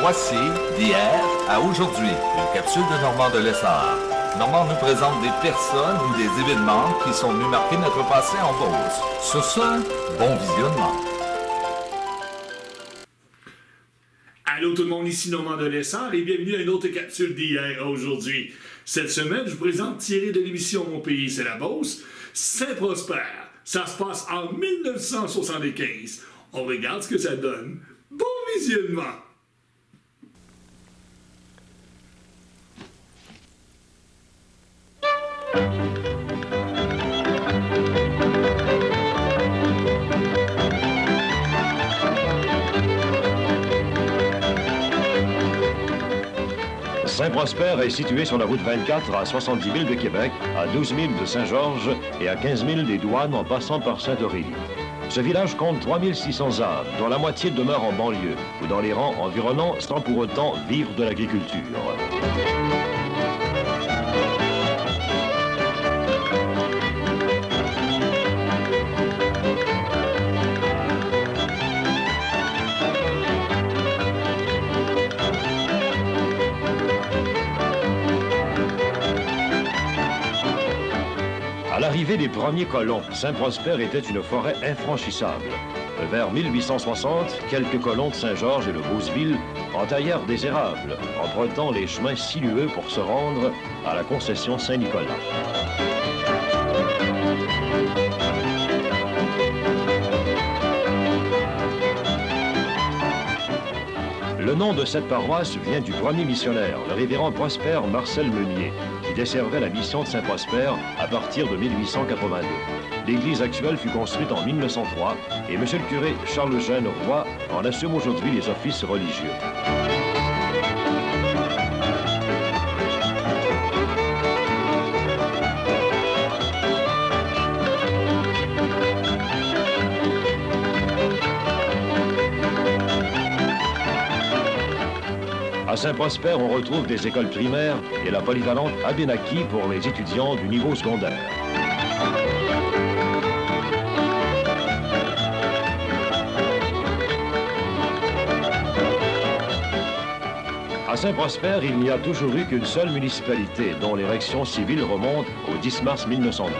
Voici d'hier à aujourd'hui, une capsule de Normand de Lessard. Normand nous présente des personnes ou des événements qui sont venus marquer notre passé en Beauce. Sur ce, bon visionnement. Allô tout le monde, ici Normand de Lessard et bienvenue à une autre capsule d'hier à aujourd'hui. Cette semaine, je vous présente tiré de l'émission Mon pays, c'est la Beauce, Saint-Prosper. Ça se passe en 1975. On regarde ce que ça donne. Bon visionnement! Saint-Prosper est situé sur la route 24 à 70 000 de Québec, à 12 000 de Saint-Georges et à 15 000 des douanes en passant par Sainte-Aurélie. Ce village compte 3 600 âmes, dont la moitié demeure en banlieue ou dans les rangs environnants sans pour autant vivre de l'agriculture. L'arrivée des premiers colons, Saint-Prosper était une forêt infranchissable. Vers 1860, quelques colons de Saint-Georges et de Beauceville entaillèrent des érables, empruntant les chemins sinueux pour se rendre à la concession Saint-Nicolas. Le nom de cette paroisse vient du premier missionnaire, le révérend Prosper Marcel Meunier, qui desservait la mission de Saint-Prosper à partir de 1882. L'église actuelle fut construite en 1903 et M. le curé Charles-Eugène Roy en assume aujourd'hui les offices religieux. À Saint-Prosper, on retrouve des écoles primaires et la polyvalente Abénaki pour les étudiants du niveau secondaire. À Saint-Prosper, il n'y a toujours eu qu'une seule municipalité dont l'érection civile remonte au 10 mars 1902.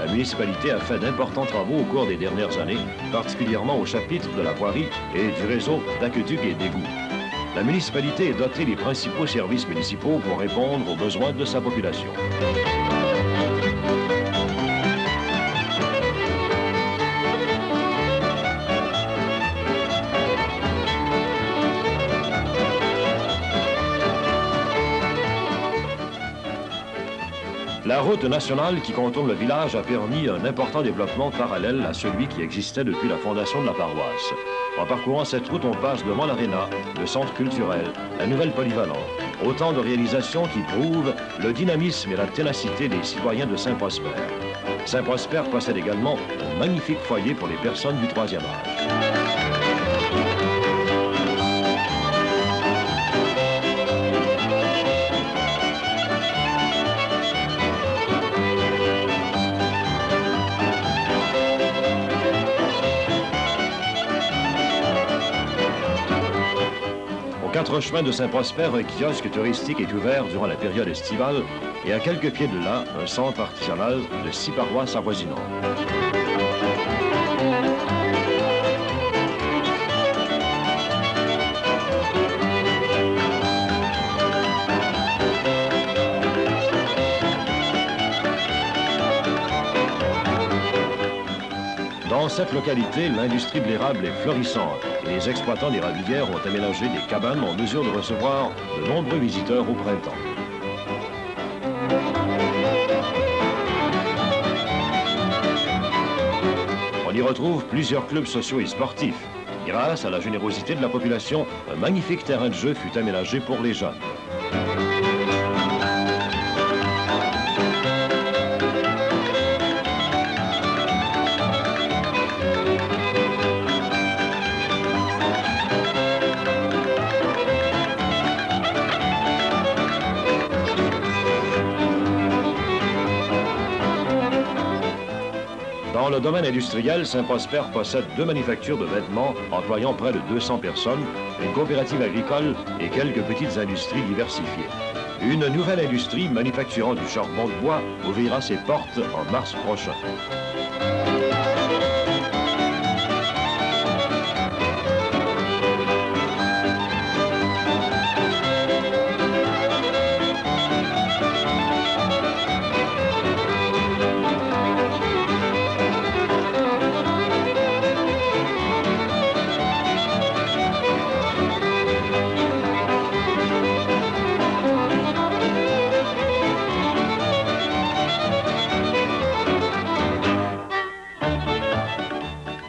La municipalité a fait d'importants travaux au cours des dernières années, particulièrement au chapitre de la voirie et du réseau d'aqueduc et d'égouts. La municipalité est dotée des principaux services municipaux pour répondre aux besoins de sa population. La route nationale qui contourne le village a permis un important développement parallèle à celui qui existait depuis la fondation de la paroisse. En parcourant cette route, on passe devant l'aréna, le centre culturel, la nouvelle polyvalente. Autant de réalisations qui prouvent le dynamisme et la ténacité des citoyens de Saint-Prosper. Saint-Prosper possède également un magnifique foyer pour les personnes du troisième âge. Aux quatre chemins de Saint-Prosper, un kiosque touristique est ouvert durant la période estivale et à quelques pieds de là, un centre artisanal de six paroisses avoisinantes. Dans cette localité, l'industrie de l'érable est florissante les exploitants des ravières ont aménagé des cabanes en mesure de recevoir de nombreux visiteurs au printemps. On y retrouve plusieurs clubs sociaux et sportifs. Grâce à la générosité de la population, un magnifique terrain de jeu fut aménagé pour les jeunes. Le domaine industriel, Saint-Prosper possède deux manufactures de vêtements employant près de 200 personnes, une coopérative agricole et quelques petites industries diversifiées. Une nouvelle industrie manufacturant du charbon de bois ouvrira ses portes en mars prochain.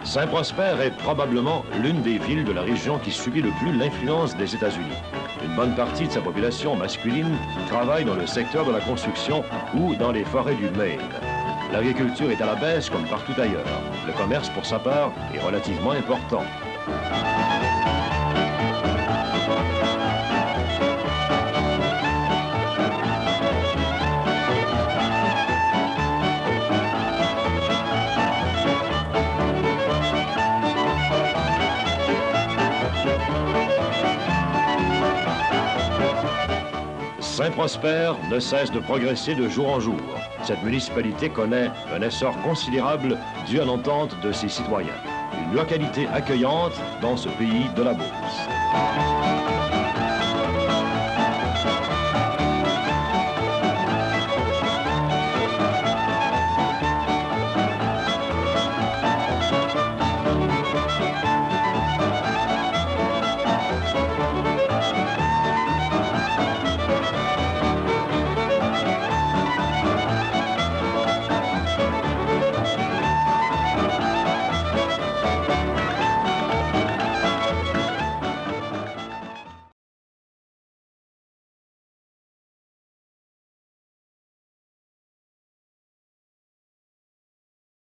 Saint-Prosper est probablement l'une des villes de la région qui subit le plus l'influence des États-Unis. Une bonne partie de sa population masculine travaille dans le secteur de la construction ou dans les forêts du Maine. L'agriculture est à la baisse comme partout ailleurs. Le commerce, pour sa part, est relativement important. Saint-Prosper ne cesse de progresser de jour en jour. Cette municipalité connaît un essor considérable dû à l'entente de ses citoyens. Une localité accueillante dans ce pays de la Beauce.